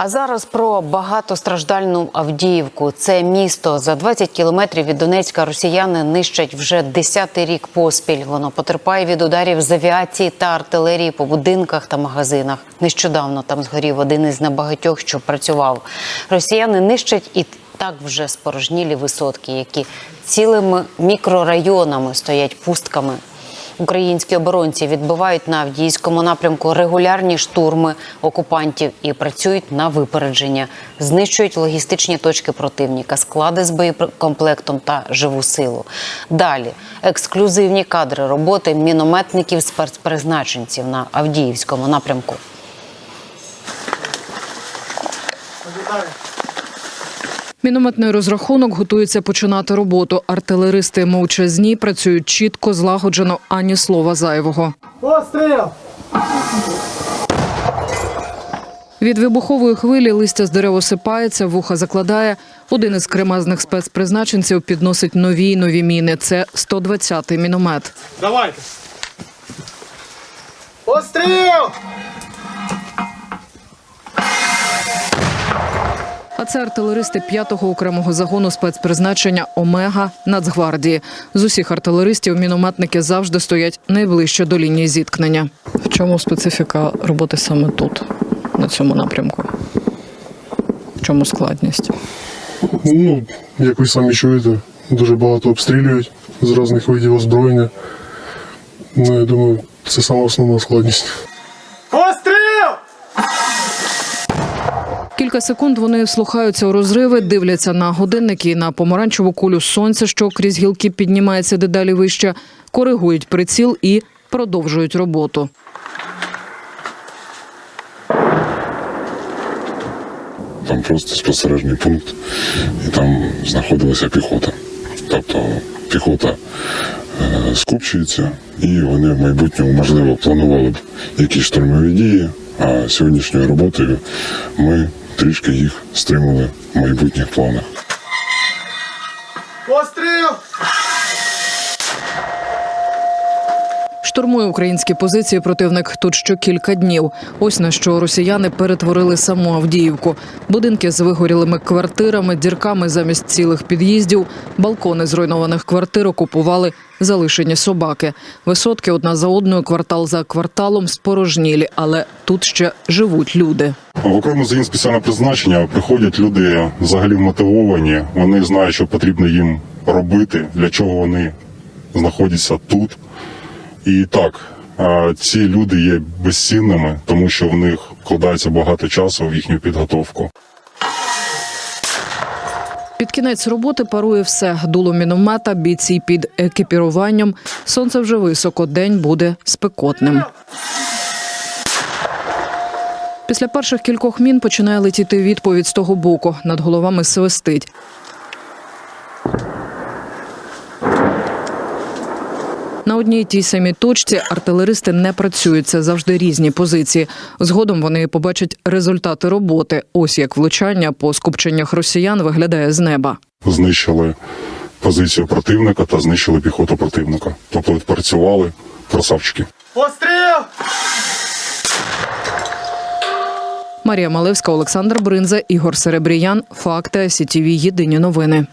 А зараз про багатостраждальну Авдіївку. Це місто за 20 кілометрів від Донецька. Росіяни нищать вже десятий рік поспіль. Воно потерпає від ударів з авіації та артилерії по будинках та магазинах. Нещодавно там згорів один із небагатьох, що працював. Росіяни нищать і так вже спорожнілі висотки, які цілими мікрорайонами стоять пустками. Українські оборонці відбивають на Авдіївському напрямку регулярні штурми окупантів і працюють на випередження, знищують логістичні точки противника, склади з боєкомплектом та живу силу. Далі ексклюзивні кадри роботи мінометників спецпризначенців на Авдіївському напрямку. Мінометний розрахунок готується починати роботу. Артилеристи мовчазні працюють чітко, злагоджено, ані слова зайвого. Постріл! Від вибухової хвилі листя з дерев осипається, вуха закладає. Один із кремезних спецпризначенців підносить нові й нові міни. Це 120-й міномет. Давайте. Постріл! Це артилеристи 5-го окремого загону спецпризначення Омега Нацгвардії. З усіх артилеристів мінометники завжди стоять найближче до лінії зіткнення. В чому специфіка роботи саме тут, на цьому напрямку? В чому складність? Ну, як ви самі чуєте, дуже багато обстрілюють з різних видів озброєння. Ну, я думаю, це сама основна складність. Постріл! Кілька секунд вони вслухаються у розриви, дивляться на годинники на помаранчеву кулю сонця, що крізь гілки піднімається дедалі вище, коригують приціл і продовжують роботу. Там просто спостережний пункт, і там знаходилася піхота. Тобто піхота е, скупчується, і вони в майбутньому, можливо, планували б якісь штурмові дії, а сьогоднішньою роботою ми трішки їх стримали в майбутніх планах. Постріл! Штурмує українські позиції противник тут що кілька днів. Ось на що росіяни перетворили саму Авдіївку. Будинки з вигорілими квартирами, дірками замість цілих під'їздів, балкони зруйнованих квартир окупували залишені собаки. Висотки одна за одною, квартал за кварталом спорожнілі, але тут ще живуть люди. В окремий загін спеціального призначення приходять люди взагалі мотивовані. Вони знають, що потрібно їм робити, для чого вони знаходяться тут. І так, ці люди є безцінними, тому що в них вкладається багато часу в їхню підготовку. Під кінець роботи парує все. Дуло міномета, бійці під екіпіруванням. Сонце вже високо, день буде спекотним. Після перших кількох мін починає летіти відповідь з того боку. Над головами свистить. На одній тій самій точці артилеристи не працюють. Це завжди різні позиції. Згодом вони побачать результати роботи. Ось як влучання по скупченнях росіян виглядає з неба. Знищили позицію противника та знищили піхоту противника. Тобто працювали красавчики. Постріл! Марія Малевська, Олександр Бринза, Ігор Серебріян. Факти ICTV. Єдині новини.